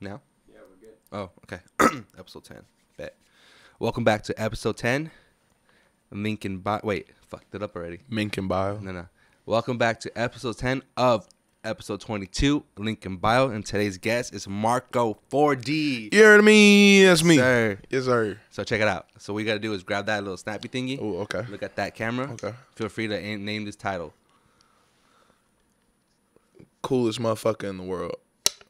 Now? Yeah, we're good. Oh, okay. episode 10. Bet. Welcome back to episode 10. Link In Bio. Wait, fucked it up already. Mink and Bio. No, no. Welcome back to episode 10 of episode 22, Link In Bio. And today's guest is Marco 4D. You heard me? That's me. Sir. Yes, sir. So check it out. So what you got to do is grab that little snappy thingy. Oh, okay. Look at that camera. Okay. Feel free to name this title. Coolest motherfucker in the world.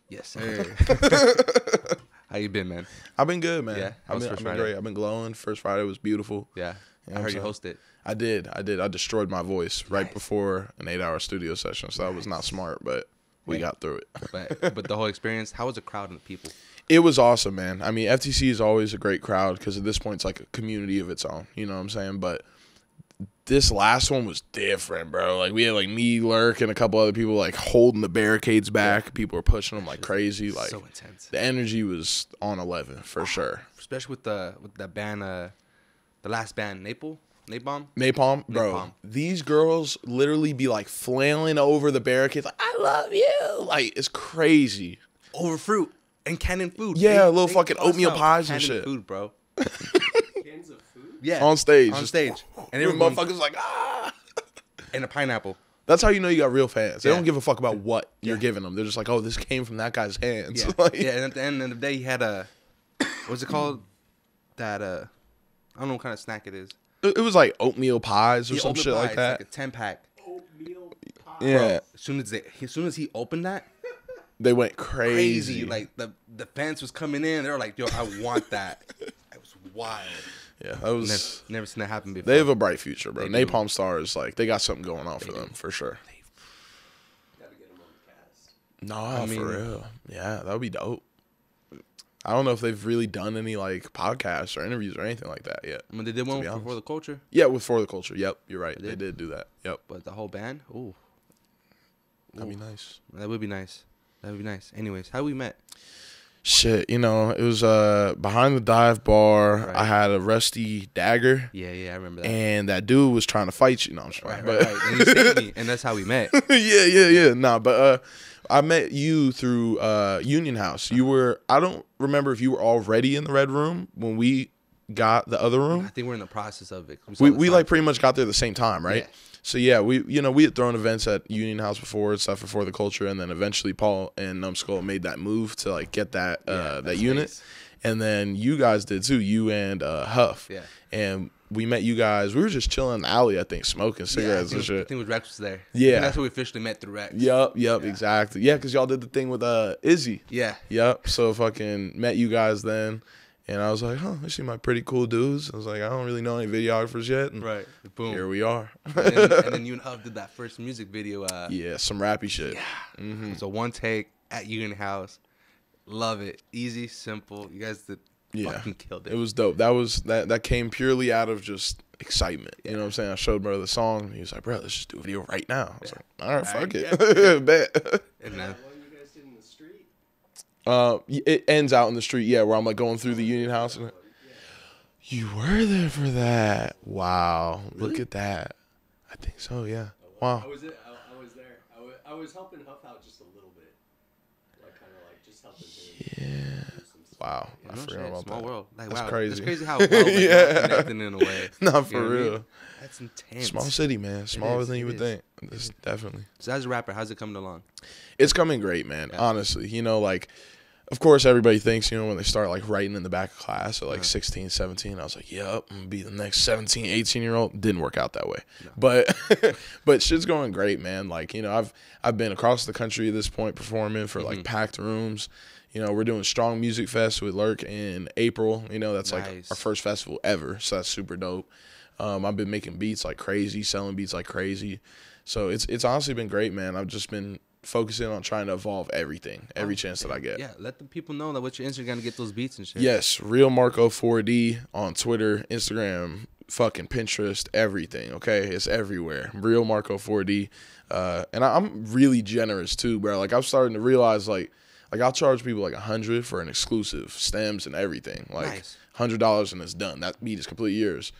Yes, sir. How you been, man? I've been good, man. Yeah, I've been, first I've been great. I've been glowing. First Friday was beautiful. Yeah. Yeah, I heard you sorry. host it. I did. I did. I destroyed my voice right before an eight-hour studio session, so that was not smart, but we Yeah. got through it. But but the whole experience, how was the crowd and the people? It was awesome, man. I mean, FTC is always a great crowd because at this point it's like a community of its own. You know what I'm saying? But this last one was different, bro. Like we had like me, Lurk, and a couple other people like holding the barricades back. People were pushing them like crazy. Like so intense. the energy was on eleven for sure. Especially with the with the band uh the last band, Naples? Napalm? Napalm, bro. Napalm. These girls literally be like flailing over the barricades, like "I love you," like it's crazy. Over fruit and cannon food. Yeah, little fucking oatmeal pies and cannon shit. food, bro. Cans of food? Yeah. On stage, On just- stage. And And they were going, motherfuckers like ah. and a pineapple. That's how you know you got real fans. They Yeah. don't give a fuck about what you're giving them. They're just like, oh, this came from that guy's hands. Yeah. Like, yeah, and at the end of the day he had a what's it called? That uh I don't know what kind of snack it is. It it was like oatmeal pies or Yeah, some oatmeal shit pie, like it's that. Like a ten pack. Oatmeal pie. yeah, As soon as they, as soon as he opened that, they went crazy. crazy. Like the the fans was coming in. They were like, "Yo, I want that." it was wild. Yeah, that was. never seen that happen before. They have a bright future, bro. They do. Napalm Stars, like they got something going on for They them for sure. Gotta get them on the. No, mean- for real. Yeah, that would be dope. I don't know if they've really done any like podcasts or interviews or anything like that yet. I mean, they did one be for, the culture, Yeah, with For the Culture. Yep, you're right. They They did? did do that. Yep, but the whole band, ooh, that'd be nice. that would be nice. That would be nice. Anyways, how we met? Shit, you know, it was uh behind the dive bar. Right. I had a rusty dagger, Yeah, yeah, I remember that. and that dude was trying to fight you. No, I'm just right, right, right. And and that's how we met. yeah, yeah, yeah. Nah, but uh, I met you through uh Union House. You were. I don't remember if you were already in the red room when we got the other room. I think we're in the process of it. We we like pretty much got there at the same time, right? Yeah. So yeah, we you know we had thrown events at Union House before and stuff before the culture, and then eventually Paul and Numbskull made that move to like get that uh Yeah, that that unit, space. and then you guys did too. You and uh Huff. Yeah. And we met you guys. We were just chilling in the alley, I think, smoking Yeah, I cigarettes think, and I think it was Rex was there. Yeah. And that's where we officially met through Rex. Yep, yep, exactly. Yeah, because y'all did the thing with uh Izzy. Yeah. Yep. So fucking met you guys then, and I was like, huh, they seem like pretty cool dudes. I was like, I don't really know any videographers yet, and Right. Boom. here we are. and, then, and then you and Huff did that first music video. Uh, yeah, some rappy shit. yeah. So one take at Union House. Love it. Easy, simple. You guys did Yeah. fucking killed it. It was dope. That was that that came purely out of just excitement. You know what I'm saying? I showed brother the song. He was like, bro, let's just do a video right now. I was like, all right, fuck Alright, it, bet. and then, one you guys did in the street? Uh, it ends out in the street, yeah, where I'm like going through the Union House. And, you were there for that. Wow, look at that. I think so. Yeah. Wow. I was. I, I was there. I was, I was helping Huff out just a little bit. Like kind of like just helping him. Yeah. Wow. I no forgot shit, about small that. world. Like, That's wow, crazy. It's crazy how well like, Yeah. yeah. connecting in a way. Nah, You for know what I mean? real. That's intense. Small city, man. Smaller is, than you would is. think. It's definitely. So as a rapper, how's it coming along? It's coming great, man. Yeah. Honestly, you know, like, of course, everybody thinks, you know, when they start like writing in the back of class at like Uh-huh. 16, 16, 17, I was like, yep, I'm gonna be the next 17, 18 year old. Didn't work out that way, No. but but shit's going great, man. Like, you know, I've I've been across the country at this point performing for Mhm. like packed rooms. You know, we're doing Strong Music Fest with Lurk in April. You know, that's like our first festival ever, so that's super dope. Um, I've been making beats like crazy, selling beats like crazy. So it's it's honestly been great, man. I've just been focusing on trying to evolve everything, every Oh, chance that I get. Yeah, let the people know that what your Instagram to get those beats and shit. Yes, real Marco 4D on Twitter, Instagram, fucking Pinterest, everything. Okay, it's everywhere. Real Marco 4D, uh, and I, I'm really generous too, bro. Like I'm starting to realize, like, like I'll charge people like a hundred for an exclusive stems and everything, like Nice. hundred dollars and it's done. That beat is completely yours.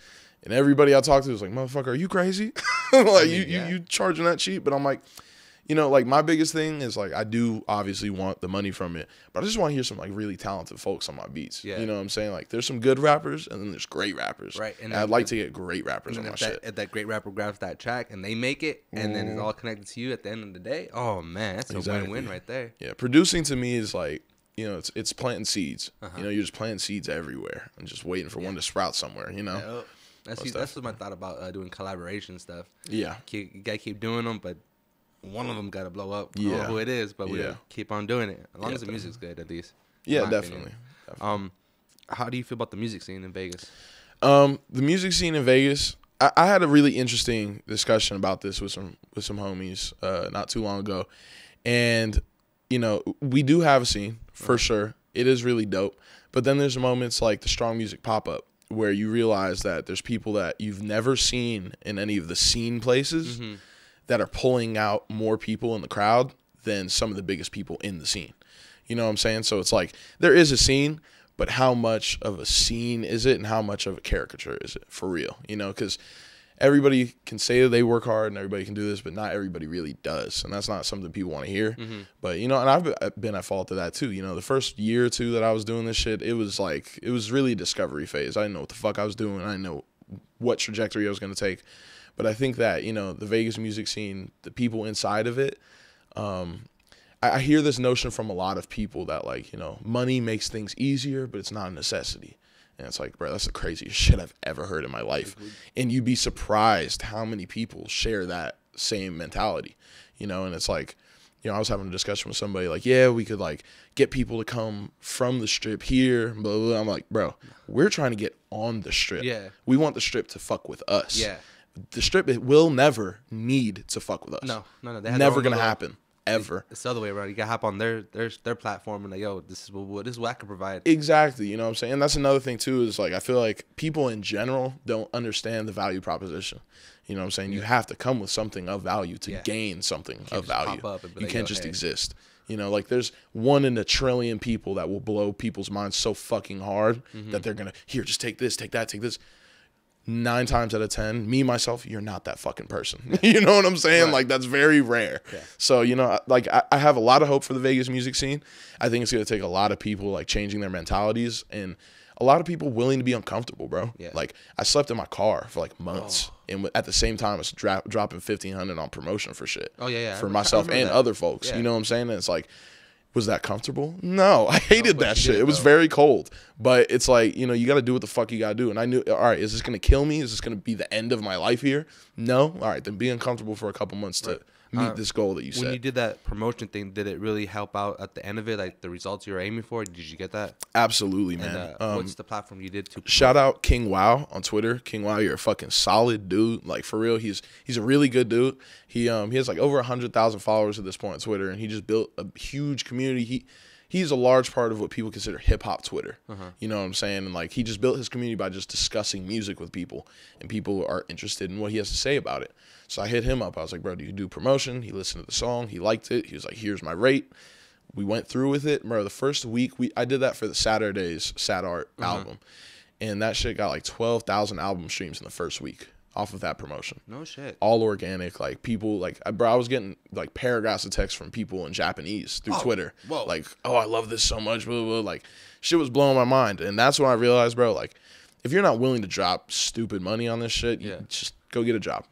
And everybody I talk to is like, motherfucker, are you crazy? like you, yeah. you you charging that cheap? But I'm like, you know, like my biggest thing is like I do obviously want the money from it, but I just want to hear some like really talented folks on my beats. Yeah. You know what I'm saying? Like there's some good rappers and then there's great rappers. Right, and And, I'd like to get great rappers on my that, shit. if that great rapper grabs that track and they make it, and then it's all connected to you at the end of the day, oh man, that's a Exactly. win-win right there. Yeah, producing to me is like you know it's it's planting seeds. Uh-huh. You know, you're just planting seeds everywhere and just waiting for one to sprout somewhere. You know. That's that's what my thought about uh, doing collaboration stuff. Yeah. Keep, you gotta keep doing them, but one of them gotta blow up. I don't know Yeah. who it is, but we Yeah. keep on doing it as long Yeah, as the music's good, at least. Yeah, definitely. Definitely. Um, how do you feel about the music scene in Vegas? Um, the music scene in Vegas. I, I had a really interesting discussion about this with some with some homies uh, not too long ago, and you know we do have a scene for sure. It is really dope, but then there's moments like the strong music pop up where you realize that there's people that you've never seen in any of the scene places that are pulling out more people in the crowd than some of the biggest people in the scene. You know what I'm saying? So it's like there is a scene, but how much of a scene is it and how much of a caricature is it for real? You know, because everybody can say that they work hard and everybody can do this, but not everybody really does. And that's not something people want to hear. Mm-hmm. But, you know, and I've been- I've been at fault of that too. You know, the first year or two that I was doing this shit, it was like, it was really a discovery phase. I didn't know what the fuck I was doing. I didn't know what trajectory I was going to take. But I think that, you know, the Vegas music scene, the people inside of it, um, I, I hear this notion from a lot of people that like, you know, money makes things easier, but it's not a necessity. And it's like, bro, that's the craziest shit I've ever heard in my life. And you'd be surprised how many people share that same mentality, you know? And it's like, you know, I was having a discussion with somebody like, yeah, we could like get people to come from the strip here. Blah, blah, blah. I'm like, bro, we're trying to get on the strip. Yeah. We want the strip to fuck with us. Yeah. The strip it will never need to fuck with us. No, no, no. They Never gonna happen. Ever. It's the other way around. You gotta hop on their their their platform and like, yo, this is what this is what I can provide. Exactly. You know what I'm saying? And that's another thing too, is like I feel like people in general don't understand the value proposition. You know what I'm saying? You have to come with something of value to Yeah. gain something of value. pop up and be You like, can't yo, just hey. exist. You know, like there's one in a trillion people that will blow people's minds so fucking hard Mm-hmm. that they're gonna here, just take this, take that, take this. Nine times out of ten, me myself, you're not that fucking person. you know what I'm saying? Right. Like that's very rare. So you know, like I, I have a lot of hope for the Vegas music scene. I think it's gonna take a lot of people like changing their mentalities and a lot of people willing to be uncomfortable, bro. Yeah. Like I slept in my car for like months, and at the same time, I was dropping fifteen hundred on promotion for shit. Oh, yeah, yeah. For myself and that. other folks. Yeah. You know what I'm saying? And it's like, was that comfortable? No, I hated but that shit. did, It was though. very cold, but it's like you know you got to do what the fuck you got to do. And I knew, all right, is this gonna kill me? Is this gonna be the end of my life here? No. All right, then be uncomfortable for a couple months to meet Uh, this goal that you said. When set. you did that promotion thing, did it really help out at the end of it? Like the results you were aiming for? Did you get that? Absolutely, man. And uh, um, what's the platform you did to? shout out King Wow on Twitter. King Wow, you're a fucking solid dude. Like for real, he's he's a really good dude. He um he has like over hundred thousand followers at this point on Twitter, and he just built a huge community. He he's a large part of what people consider hip hop Twitter. You know what I'm saying? And like he just built his community by just discussing music with people, and people are interested in what he has to say about it. So I hit him up. I was like, bro, do you do promotion? He listened to the song. He liked it. He was like, here's my rate we went through with it. Bro, the first week we I did that for the Saturdays Sad Art mm-hmm. album, and that shit got like twelve thousand album streams in the first week off of that promotion. No shit. All organic, like people like I- bro, I was getting like paragraphs of text from people in Japanese through oh, Twitter. whoa. Like, oh, I love this so much. Blah, blah, blah. Like, shit was blowing my mind, and that's when I realized, bro, like, if you're not willing to drop stupid money on this shit, you Yeah. just go get a job.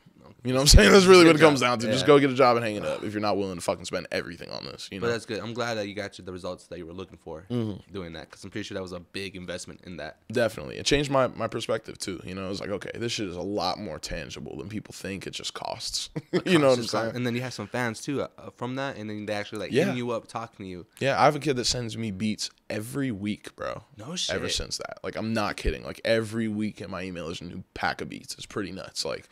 You know what I'm saying? That's really what it comes down to. Just go get a job and hang it up if you're not willing to fucking spend everything on this. You know? But that's good. I'm glad that you got you the results that you were looking for Mm-hmm. doing that because I'm pretty sure that was a big investment in that. Definitely. It changed my, my perspective too. You know, it's like, okay, this shit is a lot more tangible than people think it just costs. you know what I'm saying? And then you have some fans too uh, from that, and then they actually like Yeah. hitting you up, talking to you. Yeah, I have a kid that sends me beats every week, bro. No shit. Ever since that. Like, I'm not kidding. Like, every week in my email is a new pack of beats. It's pretty nuts. Like,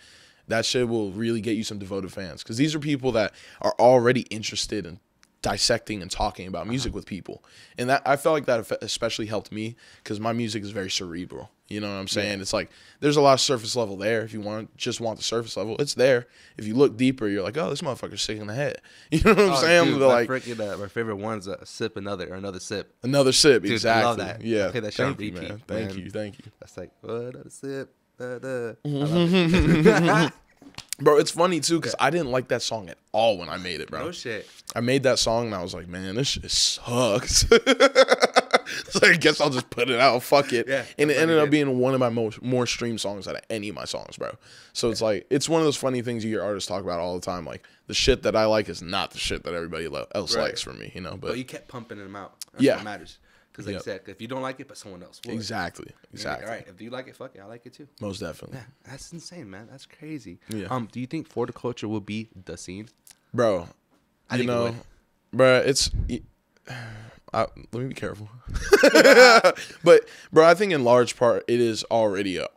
that shit will really get you some devoted fans. Because these are people that are already interested in dissecting and talking about music with people. And that I felt like that especially helped me because my music is very cerebral. You know what I'm saying? It's like there's a lot of surface level there. If you want just want the surface level, it's there. If you look deeper, you're like, oh, this motherfucker's sick in the head. You know what I'm Oh, saying? dude, my like freaking, uh, my favorite one's a sip another or another sip. another sip. Dude, I exactly. love that. Yeah. I play that thank you, repeat, man. Thank man. you. Thank you. That's like what another sip. It. Mm-hmm. Bro, it's funny too because I didn't like that song at all when I made it, bro. No shit. I made that song and I was like, man, this shit sucks. so I guess I'll just put it out. Fuck it. Yeah, and it ended up being one of my most more streamed songs out of any of my songs, bro. So it's like it's one of those funny things you hear artists talk about all the time. Like the shit that I like is not the shit that everybody else Right. likes for me, you know. But, But you kept pumping them out. That's Yeah. what matters. Because like Yep. you said, if you don't like it, but someone else will. exactly, You're like, exactly, All right, if you like it, fuck it, I like it too. most definitely, Yeah, that's insane, man. That's crazy. Yeah. Um, do you think Florida culture will be the scene? bro. I you it know, bro, it's. I, let me be careful. but bro, I think in large part it is already a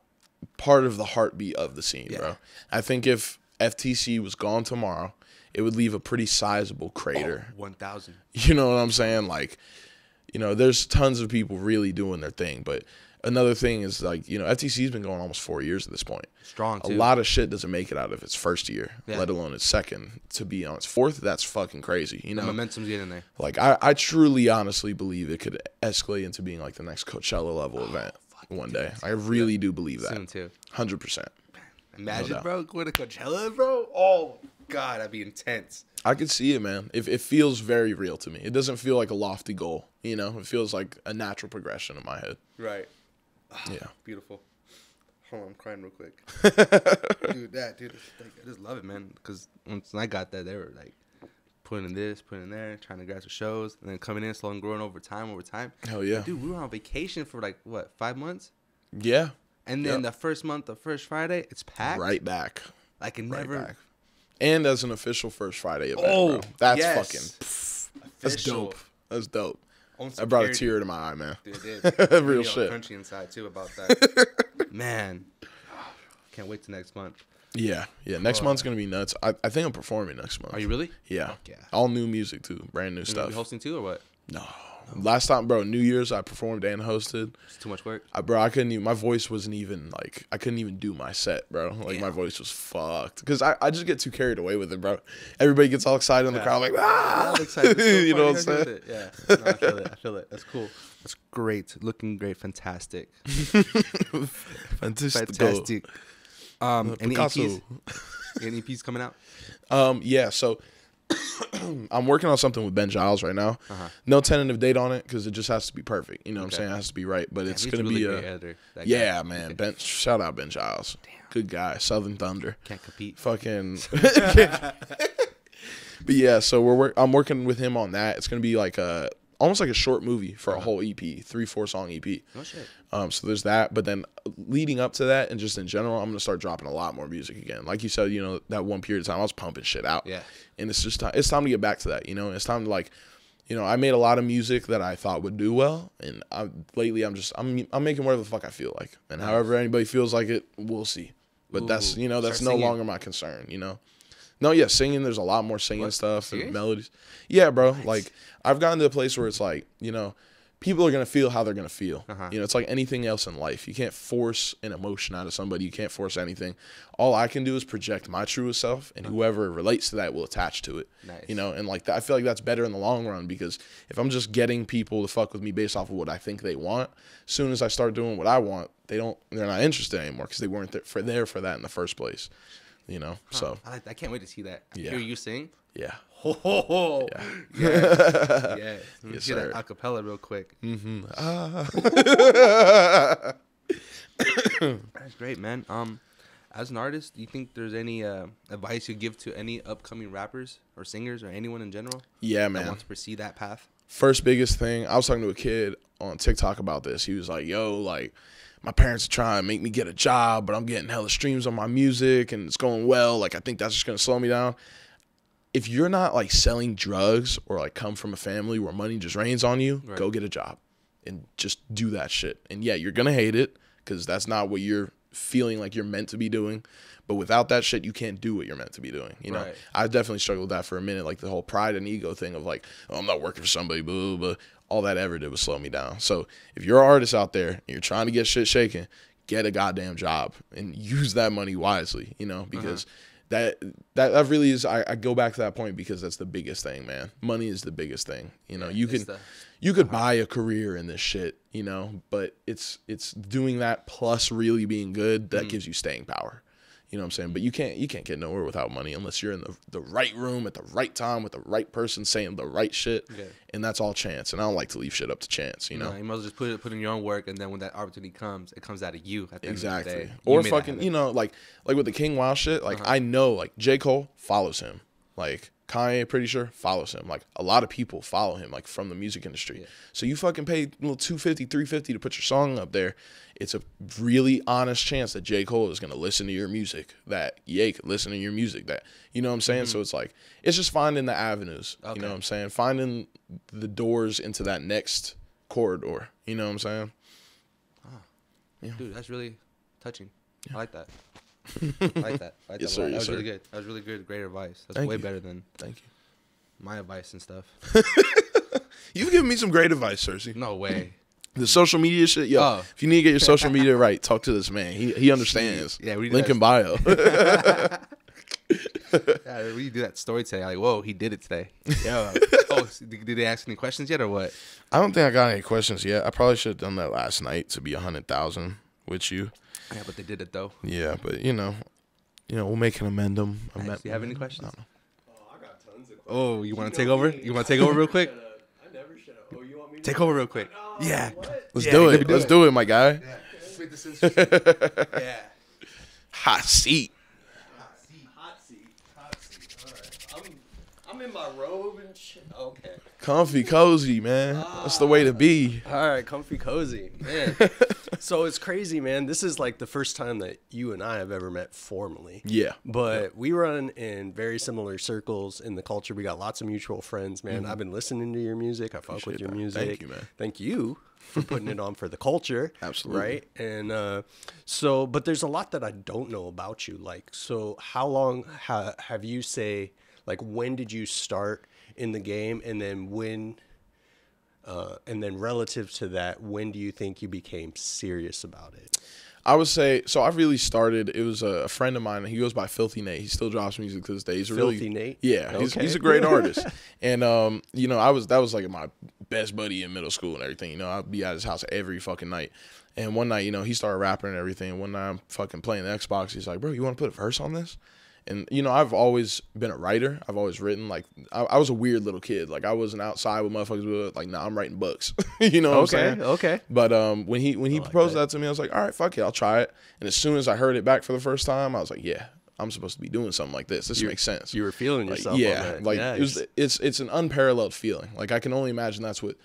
part of the heartbeat of the scene, Yeah. bro. I think if FTC was gone tomorrow, it would leave a pretty sizable crater. One thousand. You know what I'm saying? Like, you know, there's tons of people really doing their thing, but another thing is like, you know, FTC's been going almost four years at this point. Strong A lot of shit doesn't make it out of its first year, Yeah. let alone its second. To be on its fourth, that's fucking crazy. You The know, momentum's getting there. like I, I truly, honestly believe it could escalate into being like the next Coachella level oh, event one day. I really do believe Soon that, too. hundred percent. Imagine, doubt. bro, going to Coachella, bro. Oh God, that'd be intense. I could see it, man. If it feels very real to me, it doesn't feel like a lofty goal. You know, it feels like a natural progression in my head. Right. Yeah. Beautiful. Hold on, I'm crying real quick. dude, that dude, like, I just love it, man. Because once I got that, they were like putting in this, putting in there, trying to grab some shows, and then coming in slow and growing over time, over time. Hell yeah. Dude, we were on vacation for like what five months, Yeah. and then Yep. the first month, the first Friday, it's packed. Right back. Like it Right never. back. And as an official first Friday event, Oh, bro. That's yes. fucking that's dope. That's dope. That brought a tear to my eye, man. Dude, did. Real shit. Crunchy inside too about that. Man, can't wait to next month. Yeah, yeah. Next month's gonna be nuts. I, I think I'm performing next month. Are you really? Yeah. Fuck yeah. All new music too, brand new You stuff. be hosting too or what? no. Last time, bro, New Year's I performed and hosted. It's too much work. I, bro, I couldn't even. My voice wasn't even like I couldn't even do my set, bro. Like my voice was fucked because I, I just get too carried away with it, bro. Everybody gets all excited in the crowd, like ah, I'm excited. So you know what I'm saying? Yeah, no, I feel it. I feel it. That's cool. That's great. Looking great. Fantastic. Fantastic. Fantastic. Um, any Picasso. EPs? Any EPs coming out? Um, yeah. So I'm working on something with Ben Giles right now. No tentative date on it because it just has to be perfect. You know what Uh-huh. I'm saying? It has to be right, but it's gonna really be a editor, that guy. yeah, man. Ben, shout out Ben Giles. Good guy. Southern Thunder. Can't compete. Fucking. but yeah, so we're work- I'm working with him on that. It's gonna be like a almost like a short movie for Uh-huh. a whole EP, three four song EP. No shit. Um, so there's that, but then leading up to that and just in general, I'm gonna start dropping a lot more music again. Like you said, you know, that one period of time I was pumping shit out. Yeah. And it's just time. It's time to get back to that. You know, it's time to like, you know, I made a lot of music that I thought would do well, and I, lately I'm just I'm I'm making whatever the fuck I feel like, and however anybody feels like it, we'll see. But that's you know that's no singing. longer my concern. You know. No, yeah, singing. There's a lot more singing What? stuff Serious? and melodies. Yeah, bro. Like I've gotten to a place where it's like, you know, people are gonna feel how they're gonna feel. Uh-huh. You know, it's like anything else in life. You can't force an emotion out of somebody. You can't force anything. All I can do is project my truest self, and whoever relates to that will attach to it. Nice. You know, and like that, I feel like that's better in the long run because if I'm just getting people to fuck with me based off of what I think they want, as soon as I start doing what I want, they don't. They're not interested anymore because they weren't there for there for that in the first place. You know, so I, I can't wait to see that. Yeah. Hear you sing. yeah. Ho ho ho. Yeah. Me Yes, hear that sir. Mm. acapella real quick. That's great, man. Um, as an artist, do you think there's any uh, advice you give to any upcoming rappers or singers or anyone in general Yeah, that man. wants to pursue that path? first biggest thing i was talking to a kid on tiktok about this he was like yo like my parents are trying to make me get a job but i'm getting hella streams on my music and it's going well. Like i think that's just going to slow me down. If you're not like selling drugs or like come from a family where money just rains on you Right. go get a job and just do that shit. And yeah you're going to hate it because that's not what you're feeling like you're meant to be doing but without that shit you can't do what you're meant to be doing you know Right. I definitely struggled with that for a minute, like the whole pride and ego thing of like, oh, I'm not working for somebody, blah, blah, blah. All that ever did was slow me down. So if you're an artist out there and you're trying to get shit shaken, get a goddamn job and use that money wisely, you know, uh-huh. because that, that that really is. I, I go back to that point because that's the biggest thing, man. Money is the biggest thing. You know, you it's can the- you could uh-huh. buy a career in this shit, you know, but it's it's doing that plus really being good that mm. gives you staying power. You know what I'm saying? But you can't you can't get nowhere without money unless you're in the the right room at the right time with the right person saying the right shit. Yeah. And that's all chance. And I don't like to leave shit up to chance, you know. No, you must just put it put in your own work, and then when that opportunity comes, it comes out of you. At the Exactly. End of the day. Or fucking, you know, like like with the King Wild shit, like Uh-huh. I know like J. Cole follows him. Like Kanye, pretty sure, follows him. Like a lot of people follow him, like from the music industry. Yeah. So you fucking pay little 250, 350 to put your song up there. It's a really honest chance that J. Cole is gonna listen to your music, that Ye could listen to your music, that you know what I'm saying? So it's like it's just finding the avenues. You Mm-hmm. Know what I'm saying? Finding the doors into that next corridor. You know what I'm saying? dude, that's really touching. I like that. I like that. I like Yes, that. sir, yes, that was sir. really good. That was really good. Great advice. That's Thank way you. better than Thank you. my advice and stuff. You've given me some great advice, Searcy. No way. The social media shit, yo. Oh. If you need to get your social media right, talk to this man. He he understands. Yeah, we link do in bio. Yeah, we do that storytelling. Like, whoa, he did it today. Yeah. oh, did did they ask any questions yet or what? I don't think I got any questions yet. I probably should have done that last night to be a hundred thousand with you. Yeah, but they did it though. Yeah, but you know, you know, we'll make an amendum. Nice. Amen- Do you have any questions? Oh, I got tons of questions. Oh, you want to take over? me. You want to take over real quick? I never shut up. Oh, you want me to Take over real quick. No, Yeah. What? Let's Yeah, do it. do Let's it. do it, my guy. Yeah. Split this in- yeah. Hot seat. Hot seat. Hot seat. Hot seat. All right. I'm, I'm in my robe and shit. Okay. Comfy, cozy, man. That's the way to be. All right, comfy cozy. Man. so it's crazy, man. This is like the first time that you and I have ever met formally. Yeah. But we run in very similar circles in the culture. We got lots of mutual friends, man. I've been listening to your music. I fuck with your that. music. Thank you, man. Thank you for putting it on for the culture. Absolutely. Right. And uh, so, but there's a lot that I don't know about you. Like, so how long ha- have you say, like, when did you start in the game? And then when, uh, and then relative to that, when do you think you became serious about it? I would say so. I really started. It was a, friend of mine. He goes by Filthy Nate. He still drops music to this day. He's a really Nate? Yeah, he's, Okay. he's a great artist. And um, you know, I was that was like my best buddy in middle school and everything. You know, I'd be at his house every fucking night. And one night, you know, he started rapping and everything. And one night, I'm fucking playing the Xbox. He's like, "Bro, you want to put a verse on this?" And you know, I've always been a writer. I've always written. Like, I, I was a weird little kid. Like, I wasn't outside with motherfuckers. With, like, nah, I'm writing books. you know what I'm saying? okay. But um, when he when he like proposed that. that. to me, I was like, all right, fuck it, I'll try it. And as soon as I heard it back for the first time, I was like, yeah, I'm supposed to be doing something like this. This makes sense. You were feeling Like, yourself. yeah, like it was, it's it's an unparalleled feeling. Like I can only imagine that's what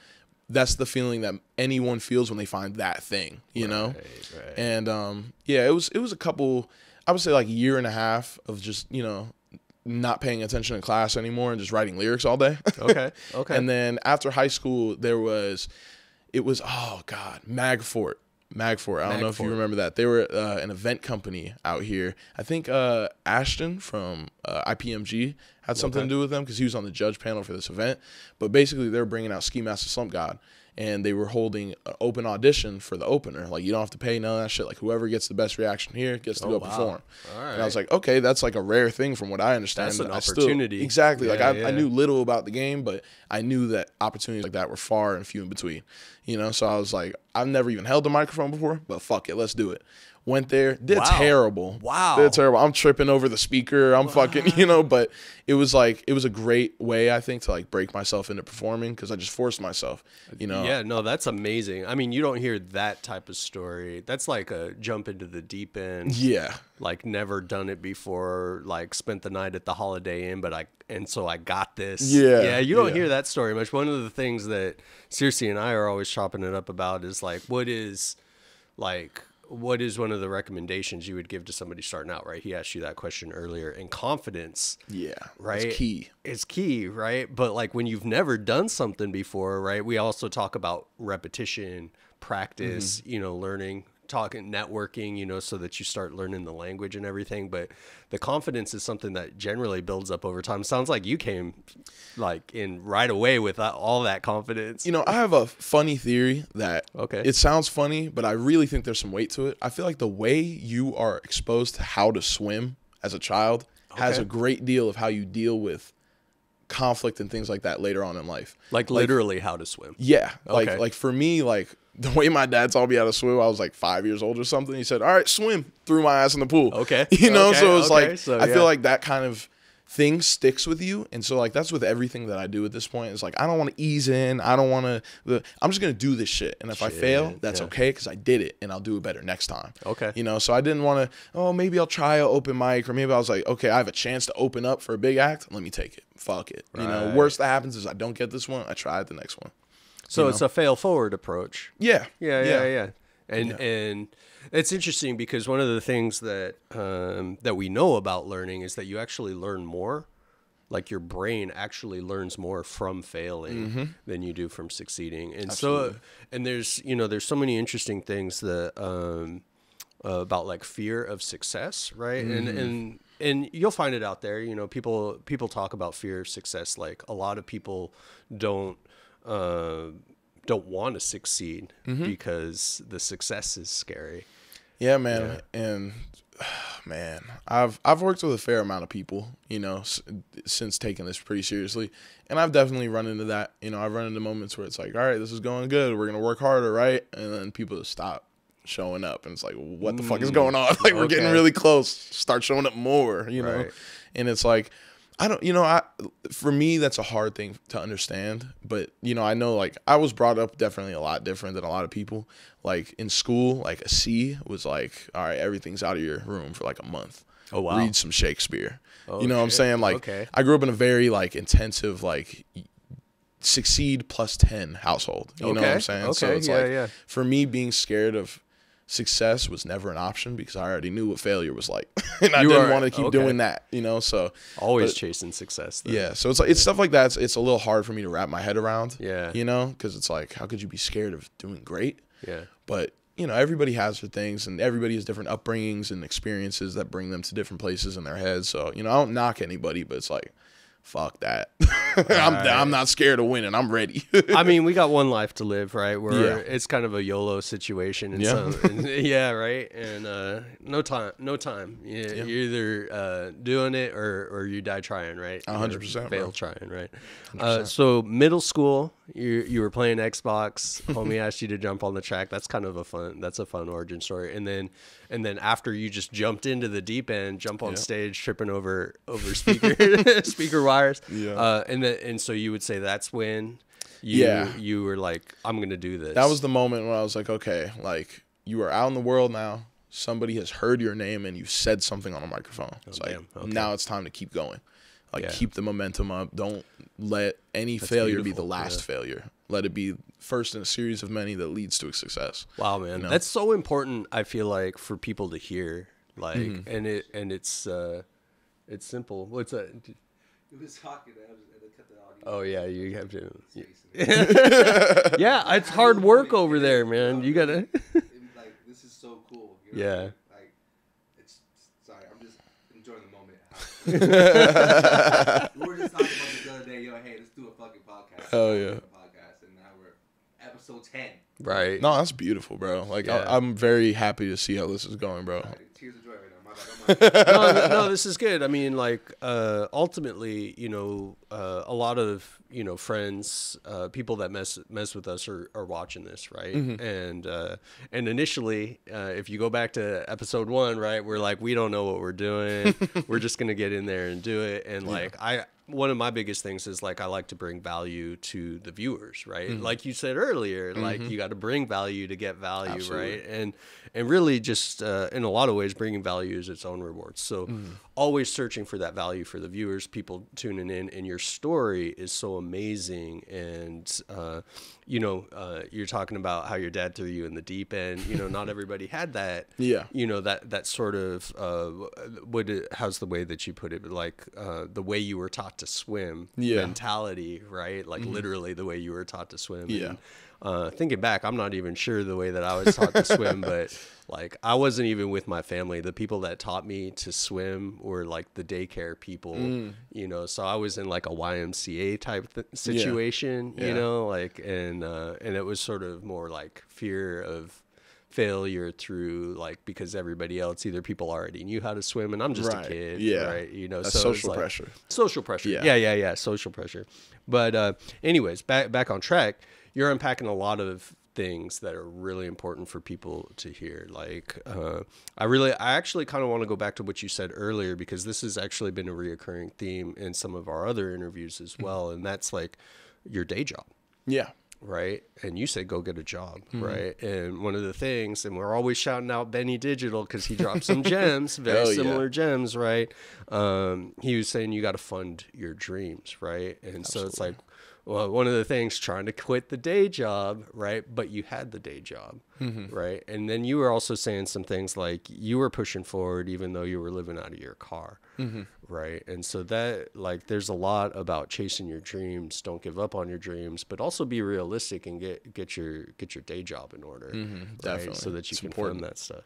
that's the feeling that anyone feels when they find that thing. You know. Right, right. And um, yeah, it was it was a couple. I would say like a year and a half of just you know not paying attention in class anymore and just writing lyrics all day. Okay. Okay. And then after high school, there was, it was oh god, Magfort. Magfort. I don't know if you remember that. They were uh, an event company out here. I think uh, Ashton from uh, IPMG had something to do with them because he was on the judge panel for this event. But basically, they were bringing out Ski Mask the Slump God, and they were holding an open audition for the opener. Like you don't have to pay none of that shit. Like whoever gets the best reaction here gets to Oh, go wow. perform. And I was like, okay, that's like a rare thing from what I understand. That's an I still- opportunity. exactly. like I, yeah. I knew little about the game, but I knew that opportunities like that were far and few in between. You know, so I was like, I've never even held a microphone before, but fuck it, let's do it. Went there, did Wow. terrible. Wow. Did terrible. I'm tripping over the speaker. I'm fucking, you know, but it was like it was a great way, I think, to like break myself into performing because I just forced myself. You know. Yeah, no, that's amazing. I mean, you don't hear that type of story. That's like a jump into the deep end. Yeah. Like never done it before. Like spent the night at the Holiday Inn, but I and so I got this. Yeah, yeah. You don't yeah. hear that story much. One of the things that Searcy and I are always chopping it up about is like, what is like what is one of the recommendations you would give to somebody starting out? Right? He asked you that question earlier. And confidence Yeah. right? It's key. It's key, right? But like when you've never done something before, right? We also talk about repetition, practice, Mm-hmm. you know, learning, talking, networking, you know, so that you start learning the language and everything. But the confidence is something that generally builds up over time. Sounds like you came like in right away with all that confidence. You know, I have a funny theory that Okay. it sounds funny, but I really think there's some weight to it. I feel like the way you are exposed to how to swim as a child has a great deal of how you deal with conflict and things like that later on in life. Like literally how to swim. Yeah, like Okay. like for me, like the way my dad taught me how to swim, I was like five years old or something. He said, "All right, swim." Threw my ass in the pool. Okay. you know. Okay, So it's okay. like So, I feel like that kind of thing sticks with you, and so like that's with everything that I do at this point. It's like I don't want to ease in. I don't want to. I'm just gonna do this shit, and if I fail, that's yeah. okay because I did it, and I'll do it better next time. Okay. You know, so I didn't want to. Oh, maybe I'll try a open mic, or maybe I was like, okay, I have a chance to open up for a big act. Let me take it. Fuck it. You know, worst that happens is I don't get this one. I try the next one. So it's a fail forward approach. Yeah. Yeah, yeah, yeah. And and it's interesting because one of the things that um, that we know about learning is that you actually learn more. Like your brain actually learns more from failing than you do from succeeding. And so and there's you know there's so many interesting things that um, uh, about like fear of success, right? And and and you'll find it out there. You know, people people talk about fear of success. Like a lot of people don't uh, don't want to succeed mm-hmm. because the success is scary. Yeah, man. And man, I've I've worked with a fair amount of people, you know, s- since taking this pretty seriously, and I've definitely run into that. You know, I've run into moments where it's like, all right, this is going good. We're gonna work harder, right? And then people just stop showing up, and it's like, what the fuck is mm. going on? Like we're getting really close. Start showing up more, you know. Right. And it's like. I don't, you know, I for me that's a hard thing to understand, but you know, I know like I was brought up definitely a lot different than a lot of people. Like in school, like a C was like, all right, everything's out of your room for like a month. Oh, wow. Read some Shakespeare. Oh, you know oh, what I'm saying? Like Okay. I grew up in a very like intensive like succeed plus 10 household. You know what I'm Okay, saying? so it's yeah, like yeah. for me being scared of success was never an option because I already knew what failure was like. and I You didn't want to keep okay. doing that, you know? So Always but- chasing success. Though. yeah, so it's like it's stuff like that. It's, it's a little hard for me to wrap my head around. Yeah. you know, because it's like, how could you be scared of doing great? Yeah. But you know, everybody has their things, and everybody has different upbringings and experiences that bring them to different places in their heads. So you know, I don't knock anybody, but it's like, fuck that. I'm I'm not scared of winning. I'm ready. I mean, we got one life to live, right? Where Yeah. it's kind of a YOLO situation, and Yeah. so and- yeah, right. And uh, no time, no time. You, You're either uh, doing it or or you die trying, right? A 100. percent fail bro. trying, right? Uh, so middle school, you you were playing Xbox. Homie asked you to jump on the track. That's kind of a fun. That's a fun origin story. And then and then after you just jumped into the deep end, jump on stage, tripping over over speaker speaker wires. Yeah. Uh, and then and so you would say that's when you Yeah. you were like, I'm gonna do this. that was the moment when I was like, okay, like you are out in the world now. Somebody has heard your name and you've said something on a microphone. It's like. Okay. now it's time to keep going. Like Yeah. keep the momentum up. Don't let any failure be the beautiful, last failure. Let it be first in a series of many that leads to a success. wow, man. know? That's so important. I feel like for people to hear, like, Mm-hmm. and it and it's uh, it's simple. What's that? It was talking. Oh yeah, you have to. yeah, it's hard work over there, man. You gotta. like this is so cool. You know? Yeah. Like it's sorry, I'm just enjoying the moment. we were just talking about this the other day. Yo, hey, let's do a fucking podcast. Hell yeah. Podcast, and now we're episode ten. right. No, that's beautiful, bro. Like Yeah. I, I'm very happy to see how this is going, bro. Like, tears of joy right now. My bad. I'm like, no, no, this is good. I mean, like, uh, ultimately, you know, uh, a lot of you know friends, uh, people that mess mess with us are, are watching this, right? And uh, and initially, uh, if you go back to episode one, right, we're like, we don't know what we're doing. we're just gonna get in there and do it. And like, I one of my biggest things is like I like to bring value to the viewers, right? Like you said earlier, like you got to bring value to get value, Absolutely. right? and and really just uh, in a lot of ways bringing value is its own reward. so always searching for that value for the viewers people tuning in and your story is so amazing and uh, you know uh, you're talking about how your dad threw you in the deep end you know not everybody had that Yeah. you know that that sort of uh, what how's the way that you put it like uh, the way you were taught to swim Yeah. Mm-hmm. mentality right like literally the way you were taught to swim Yeah. and, uh, thinking back, I'm not even sure the way that I was taught to swim, but like I wasn't even with my family. The people that taught me to swim were like the daycare people, Mm. you know. So I was in like a YMCA type th- situation, Yeah. you know, like and uh, and it was sort of more like fear of failure through like because everybody else either people already knew how to swim and I'm just Right. a kid, Yeah. right? You know, That's so social like- pressure. Social pressure. Yeah. Yeah, yeah, yeah, social pressure. But uh anyways, back back on track, you're unpacking a lot of things that are really important for people to hear. Like uh I really I actually kind of want to go back to what you said earlier because this has actually been a reoccurring theme in some of our other interviews as well and that's like your day job Yeah. Right? And you say go get a job, Mm-hmm. right? And one of the things, and we're always shouting out Benny Digital because he dropped some gems, very yeah. similar gems, right? Um, he was saying you got to fund your dreams, right? And so it's like, well, one of the things trying to quit the day job, right? But you had the day job, Mm-hmm. right? And then you were also saying some things like you were pushing forward even though you were living out of your car, Mm-hmm. right? And so that like there's a lot about chasing your dreams. Don't give up on your dreams, but also be realistic and get get your get your day job in order. Mm-hmm. definitely. so that you It's can important. fund that stuff.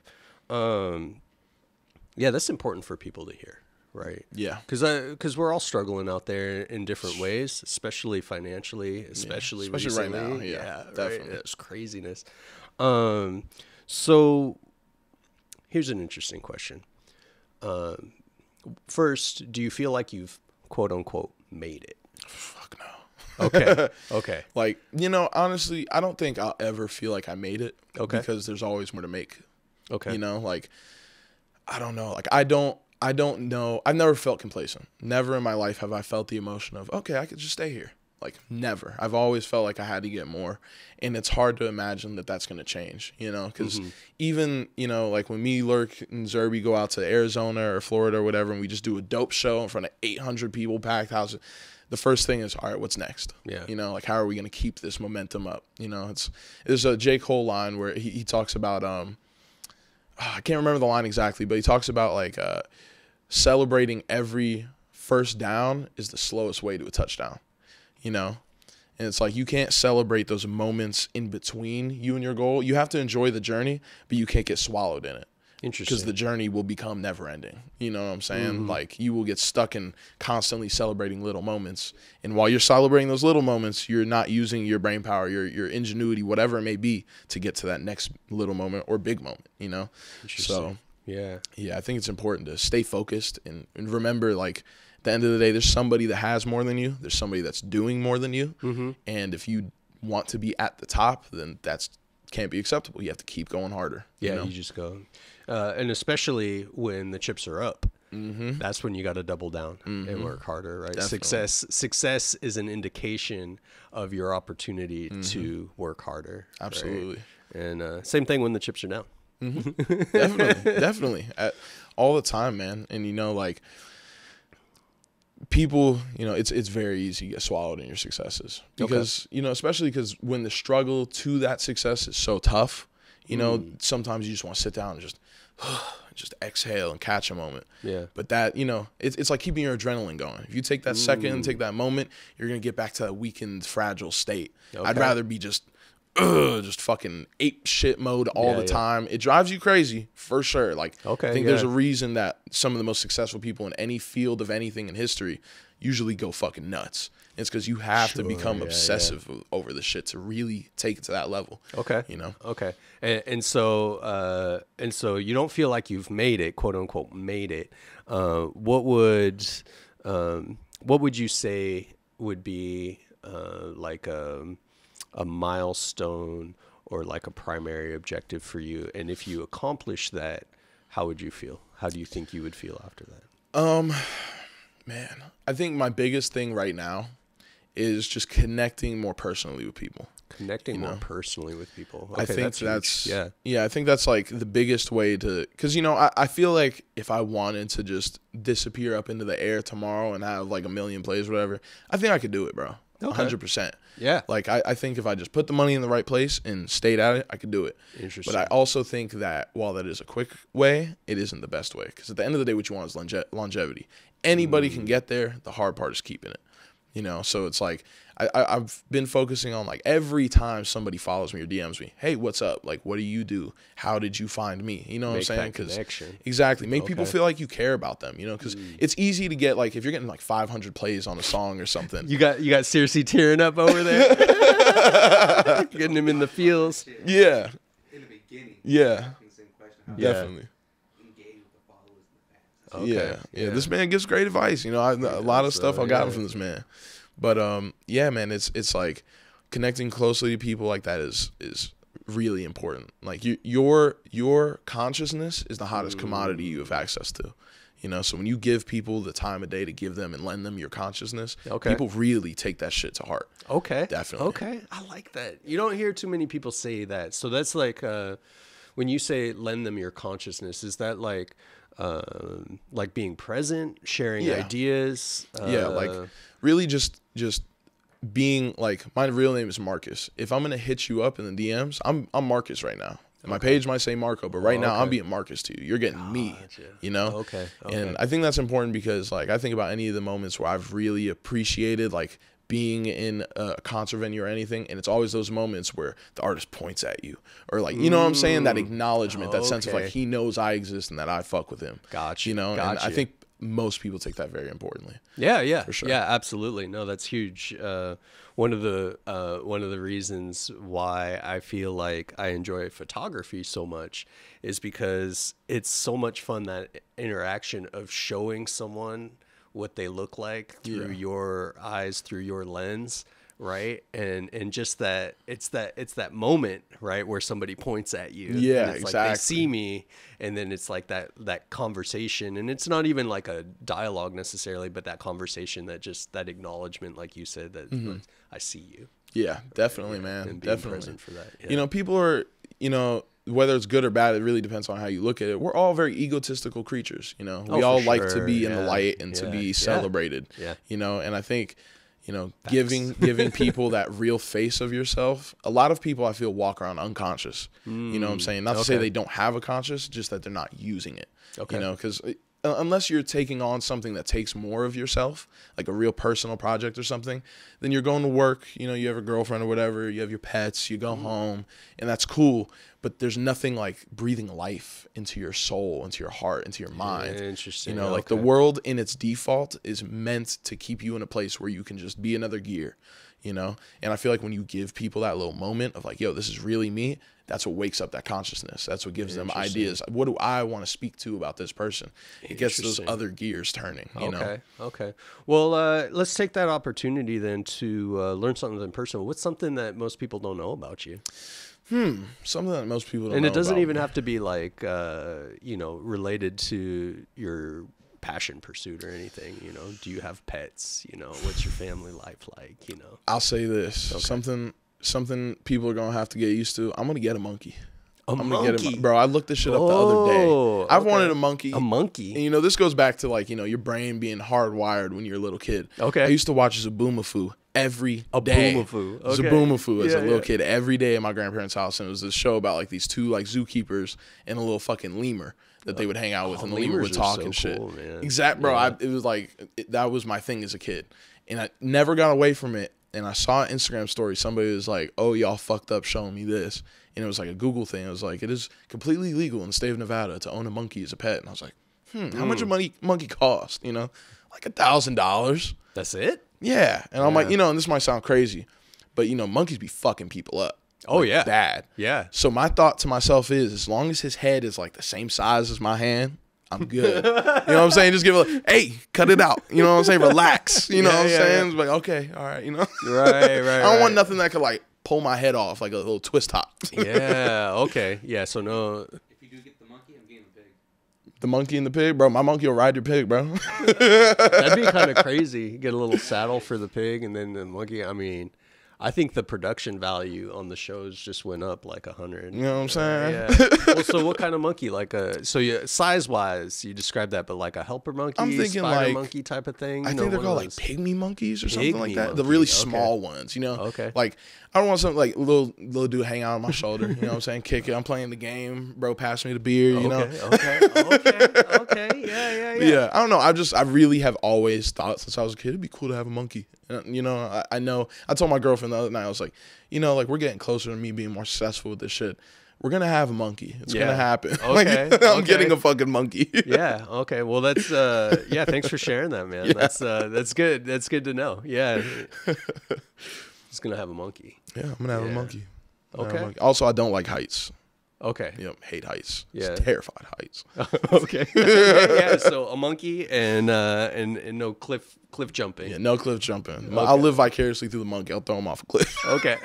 Um, yeah, that's important for people to hear, right? Yeah. because because we're all struggling out there in different ways, especially financially, especially Especially right now, yeah, right? definitely. It's craziness. Um, so here's an interesting question. Um, first, do you feel like you've quote unquote made it? Fuck no. Okay. okay. Like, you know, honestly, I don't think I'll ever feel like I made it. Okay. Because there's always more to make. Okay. You know, like I don't know. Like I don't I don't know. I've never felt complacent. Never in my life have I felt the emotion of, okay, I could just stay here. Like never. I've always felt like I had to get more. And it's hard to imagine that that's going to change, you know, cuz even, you know, like when me, Lurk and Zerby go out to Arizona or Florida or whatever and we just do a dope show in front of 800 people packed houses, the first thing is, all right, what's next? Yeah. You know, like how are we going to keep this momentum up? You know, it's there's a J Cole line where he, he talks about um I can't remember the line exactly, but he talks about like uh, celebrating every first down is the slowest way to a touchdown. You know, and it's like you can't celebrate those moments in between you and your goal. You have to enjoy the journey, but you can't get swallowed in it Interesting. because the journey will become never ending. You know what I'm saying? Mm-hmm. Like you will get stuck in constantly celebrating little moments. And while you're celebrating those little moments, you're not using your brain power, your your ingenuity, whatever it may be, to get to that next little moment or big moment, you know? So yeah. yeah, I think it's important to stay focused and, and remember like at the end of the day, there's somebody that has more than you. There's somebody that's doing more than you. Mm-hmm. And if you want to be at the top, then that's can't be acceptable. You have to keep going harder. you Yeah, know? you just go, uh, and especially when the chips are up, mm-hmm. that's when you got to double down and work harder, right? Definitely. Success, success is an indication of your opportunity to work harder. right? Absolutely. And uh, same thing when the chips are down. definitely, definitely, At, all the time, man. And you know, like people, you know, it's it's very easy to get swallowed in your successes because you know, especially because when the struggle to that success is so tough, you know, Mm. sometimes you just want to sit down and just just exhale and catch a moment. Yeah. But that, you know, it's, it's like keeping your adrenaline going. If you take that second and take that moment, you're going to get back to that weakened, fragile state. I'd rather be just, ugh, just fucking ape shit mode all Yeah, the yeah. time. It drives you crazy for sure. Like, Okay, I think there's a reason that some of the most successful people in any field of anything in history usually go fucking nuts. It's because you have to become yeah, yeah. obsessive over the shit to really take it to that level. Okay. You know? Okay. And, and so, uh, and so you don't feel like you've made it, quote unquote, made it. Uh, what would, um, what would you say would be uh, like a, a milestone or like a primary objective for you? And if you accomplish that, how would you feel? How do you think you would feel after that? Um, man, I think my biggest thing right now is just connecting more personally with people. Connecting more know? personally with people. I think huge. that's, yeah. yeah. I think that's like the biggest way to because you know I, I feel like if I wanted to just disappear up into the air tomorrow and have like a million plays, whatever, I think I could do it, bro. A Okay. hundred percent. Yeah. Like I, I think if I just put the money in the right place and stayed at it, I could do it. Interesting. But I also think that while that is a quick way, it isn't the best way because at the end of the day, what you want is longe- longevity. Anybody Mm. can get there. The hard part is keeping it. You know, so it's like I, I I've been focusing on like every time somebody follows me or DMs me, hey, what's up? Like, what do you do? How did you find me? You know what Make I'm saying? that connection. exactly, make people Okay. Mm. feel like you care about them. You know, because it's easy to get like if you're getting like 500 plays on a song or something. You got you got seriously tearing up over there, getting him in the feels. yeah, In the beginning, Yeah, Same question. How Yeah. definitely. engage with the followers and the fans. Okay, Yeah, yeah, This man gives great advice. You know, I, a lot of does, stuff uh, I got yeah. from this man. But um, yeah, man, it's it's like connecting closely to people like that is is really important. Like you, your your consciousness is the hottest commodity you have access to. You know, so when you give people the time of day to give them and lend them your consciousness, Okay. people really take that shit to heart. Okay. Definitely. Okay. I like that. You don't hear too many people say that. So that's like uh, when you say lend them your consciousness, is that like um like being present, sharing Yeah. ideas? yeah, uh, like really just just being like my real name is Marcus. If I'm gonna hit you up in the DMs, I'm I'm Marcus right now. My page might say Marco, but right now I'm being Marcus to you. You're getting me. You know? Okay, And. I think that's important because like I think about any of the moments where I've really appreciated like being in a concert venue or anything, and it's always those moments where the artist points at you, or like you know what I'm saying, that acknowledgement, that sense of Mm. like he knows I exist and that I fuck with him. Gotcha, You know, and I think most people take that very importantly. Yeah, yeah, for sure. yeah, absolutely. No, that's huge. Uh, one of the uh, one of the reasons why I feel like I enjoy photography so much is because it's so much fun that interaction of showing someone what they look like through Yeah. your eyes, through your lens, right? And and just that it's that it's that moment, right, where somebody points at you. and Yeah, it's Like they see me, and then it's like that that conversation, and it's not even like a dialogue necessarily, but that conversation that just that acknowledgement, like you said, that Mm-hmm. I see you, Yeah, definitely, man. definitely. for that. Yeah. You know, people are, you know, whether it's good or bad, it really depends on how you look at it. We're all very egotistical creatures, you know. We Oh, for all like to sure. be in the light and to Yeah. be Yeah. celebrated. Yeah. You know, and I think, you know, giving giving people that real face of yourself. A lot of people I feel walk around unconscious. you know what I'm saying? Not to say Mm, they don't have a conscious, just that they're not using it. Okay. You know, because unless you're taking on something that takes more of yourself, like a real personal project or something, then you're going to work. You know, you have a girlfriend or whatever, you have your pets, you Mm-hmm. go home, and that's cool. But there's nothing like breathing life into your soul, into your heart, into your mind. Interesting. You know, like the world in its default is meant to keep you in a place where you can just be another gear, you know? And I feel like when you give people that little moment of like, yo, this is really me, that's what wakes up that consciousness. That's what gives them ideas. What do I want to speak to about this person? It gets those other gears turning, you know? Okay. Okay. Well, uh, let's take that opportunity then to uh, learn something personal. What's something that most people don't know about you? Hmm, something that most people don't and it doesn't even me. have to be like uh, you know related to your passion pursuit or anything. You know, do you have pets? You know, what's your family life like? You know, I'll say this. Something something people are gonna have to get used to. I'm gonna get a monkey. a I'm gonna get monkey, a bro. I looked this shit up the other day. Oh, I've okay. wanted a monkey. a monkey. And you know, this goes back to like, you know, your brain being hardwired when you're a little kid. Okay. I used to watch Zoboomafoo every A day. Boomafoo, okay. Zoboomafoo as Yeah, a little yeah. kid every day at my grandparents' house. And it was this show about like these two like zookeepers and a little fucking lemur that they would hang out with. and the lemur would talk so and shit. cool. Exact, bro. I, it was like, it, that was my thing as a kid. And I never got away from it. And I saw an Instagram story. Somebody was like, oh, y'all fucked up showing me this. And it was like a Google thing. It was like, it is completely legal in the state of Nevada to own a monkey as a pet. And I was like, hmm, how much a money monkey cost? You know, like a thousand dollars. That's it. Yeah. And I'm like, you know, and this might sound crazy, but you know, monkeys be fucking people up. Oh, Like, yeah. bad. Yeah. So my thought to myself is, as long as his head is like the same size as my hand, I'm good. you know what I'm saying? Just give it, a, hey, cut it out. You know what I'm saying? Relax. You know Yeah, what I'm yeah, saying? yeah. It's like, okay, all right. You know, Right. Right. I don't right. want nothing that could like pull my head off like a little twist top. yeah. Okay. Yeah. So no. If you do get the monkey, I'm getting the pig. the monkey and the pig, bro. My monkey will ride your pig, bro. That'd be kind of crazy. Get a little saddle for the pig and then the monkey. I mean, I think the production value on the shows just went up like a hundred. You know what I'm saying? Yeah. well, so what kind of monkey? Like a so you size wise, you described that, but like a helper monkey, I'm thinking spider like- monkey type of thing. I think know, they're called like those- pygmy monkeys or something like Pygmy that. The really okay. small ones, you know. Okay. Like I don't want something like little little dude hang out on my shoulder. You know what I'm saying? Kick it. I'm playing the game, bro. Pass me the beer. You know. Okay, okay, okay, okay, yeah, yeah, But yeah. yeah, I don't know. I just I really have always thought since I was a kid it'd be cool to have a monkey. And, you know, I, I know. I told my girlfriend the other night I was like, you know, like we're getting closer to me being more successful with this shit. We're gonna have a monkey. It's Yeah. gonna happen. Okay, like, I'm okay. getting a fucking monkey. yeah okay well that's uh yeah thanks for sharing that man that's uh that's good that's good to know yeah he's gonna have a monkey Yeah, I'm gonna have Yeah. a monkey. I'm gonna have a Okay. monkey. Also, I don't like heights. Okay. Yep, hate heights. Yeah. Yeah, terrified heights. okay. yeah, so a monkey and uh and, and no cliff cliff jumping. Yeah, no cliff jumping. I'll live vicariously through the monkey. I'll throw him off a cliff. Okay.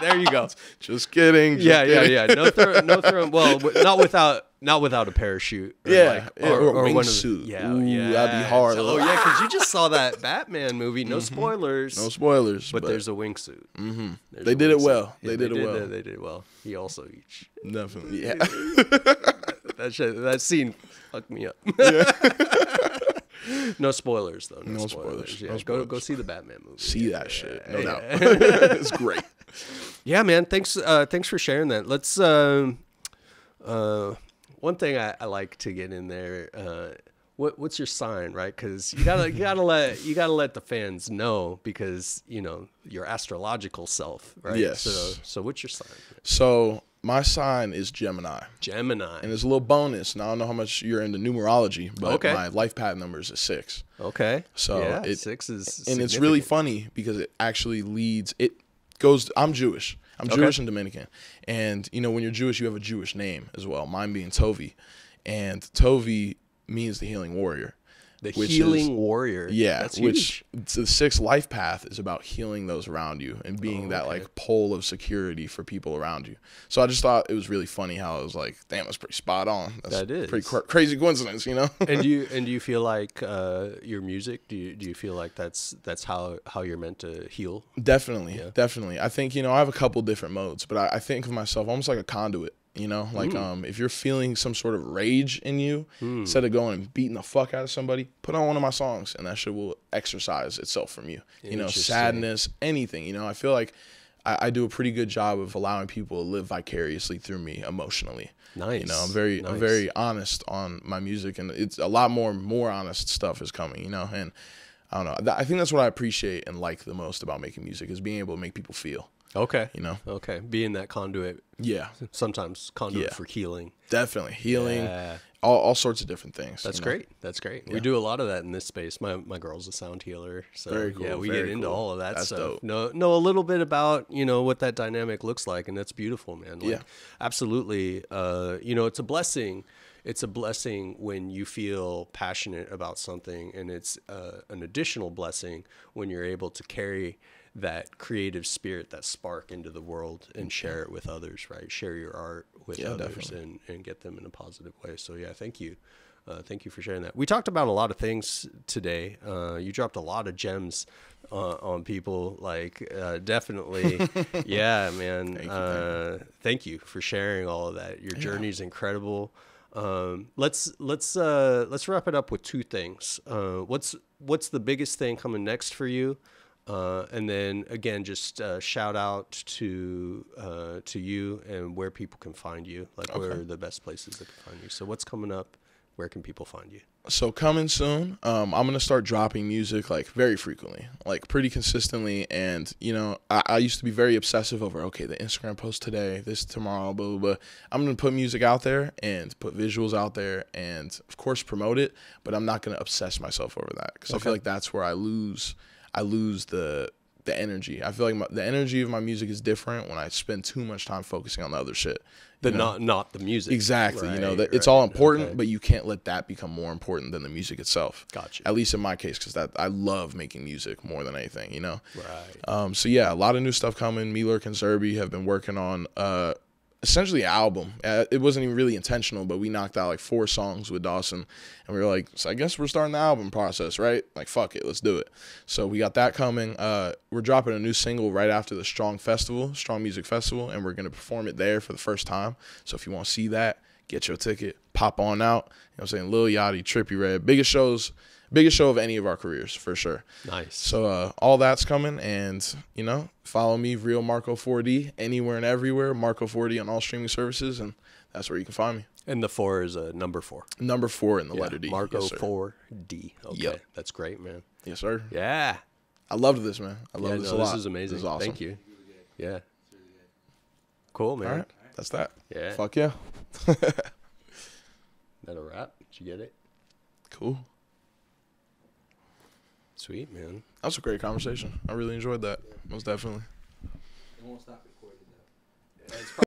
there you go. just kidding. just Yeah, yeah, kidding. yeah. No throw no throw well w- not without not without a parachute. Or Yeah, like, yeah, or of the- wingsuit. Yeah, Ooh, yeah. that'd be hard. Oh yeah, because you just saw that Batman movie. No spoilers. No spoilers. but, there's a wingsuit. hmm There's They a did it well. Yeah, They did it well. They did it well. He also each definitely. Yeah. that shit, that scene fucked me up. no spoilers though. No, No spoilers. spoilers. Yeah, No go spoilers. go see the Batman movie. See that shit. No Yeah. doubt. it's great. Yeah, man. Thanks. Uh, thanks for sharing that. Let's. Um, uh, one thing I, I like to get in there. Uh, what what's your sign, right? Because you gotta you gotta let you gotta let the fans know because you know your astrological self, right? Yes. So so what's your sign? So my sign is Gemini. Gemini. And there's a little bonus. Now I don't know how much you're into numerology, but Okay. my life path number is a six. okay. So yeah, it- six is and it's really funny because it actually leads it goes i'm jewish i'm Okay. jewish and dominican. And you know when you're jewish you have a jewish name as well mine being tovi and tovi means the healing warrior the which is- healing warrior. yeah that's which huge. the sixth life path is about healing those around you and being Oh, that okay. like pole of security for people around you so i just thought it was really funny how it was like damn that's pretty spot on that's That is. pretty cra- crazy coincidence you know and do you and do you feel like uh, your music? Do you do you feel like that's that's how how you're meant to heal? Definitely, Yeah. definitely. I think you know I have a couple different modes, but I, I think of myself almost like a conduit. You know, like um, if you're feeling some sort of rage in you, instead of going and beating the fuck out of somebody, put on one of my songs, and that shit will exercise itself from you. You know, sadness, anything. You know, I feel like I, I do a pretty good job of allowing people to live vicariously through me emotionally. Nice. You know, I'm very I'm very honest on my music, and it's a lot more more honest stuff is coming. You know, and I don't know. I think that's what I appreciate and like the most about making music is being able to make people feel. Okay. You know. Okay. Being that conduit, Yeah, sometimes conduit Yeah. for healing. definitely healing, Yeah. all all sorts of different things. That's you know? great. That's great. We do a lot of that in this space. My my girl's a sound healer, so Very yeah, cool, we get into cool. all of that That's stuff. dope. Know know a little bit about you know what that dynamic looks like, and that's beautiful, man. Like, Yeah. absolutely. Uh, you know, it's a blessing. It's a blessing when you feel passionate about something, and it's uh, an additional blessing when you're able to carry that creative spirit, that spark into the world, and share it with others. Right? Share your art with Yeah, others, definitely. and and get them in a positive way. So yeah, thank you. Uh, thank you for sharing that. We talked about a lot of things today. Uh, you dropped a lot of gems uh, on people. Like, uh, definitely, yeah, man. Thank you, uh, thank you for sharing all of that. Your journey is incredible. Um, let's let's uh, let's wrap it up with two things. Uh, what's what's the biggest thing coming next for you? Uh, and then again, just uh, shout out to uh, to you and where people can find you. Like, where are the best places that can find you? So, what's coming up? Where can people find you? So coming soon, um, I'm gonna start dropping music like very frequently, like pretty consistently. And you know, I, I used to be very obsessive over okay, the Instagram post today, this tomorrow, blah blah blah. I'm gonna put music out there and put visuals out there, and of course promote it. But I'm not gonna obsess myself over that because I feel like that's where I lose, I lose the the energy. I feel like my, the energy of my music is different when I spend too much time focusing on the other shit. The know? not not the music. Exactly. you know, Right, it's all important, okay. but you can't let that become more important than the music itself. Gotcha. At least in my case, because that I love making music more than anything. You know. Right. Um. So yeah, a lot of new stuff coming. Me, Lurk, and Zerby have been working on uh essentially album. Uh, it wasn't even really intentional, but we knocked out like four songs with Dawson, and we were like, so I guess we're starting the album process, right? Like fuck it, let's do it. So we got that coming. Uh, we're dropping a new single right after the Strong Festival, Strong Music Festival, and we're gonna perform it there for the first time. So if you want to see that, get your ticket, pop on out. You know what I'm saying? Lil Yachty, Trippie Redd, biggest shows, biggest show of any of our careers for sure. Nice. So uh, all that's coming, and you know, follow me, Real Marco 4D, anywhere and everywhere, Marco 4D on all streaming services, and that's where you can find me. And the four is a number four. Number four in the Yeah, letter D. Marco yes, four D. Okay. Yep. That's great, man. Yes, sir. Yeah. I loved this, man. I love yeah, this no, a lot. This is amazing. This is awesome. Thank you. Yeah. Cool, man. All right, that's that. Yeah. Fuck yeah. That a wrap? Did you get it? Cool. Sweet, man. That was a great conversation. I really enjoyed that. Most definitely. It won't stop recording though.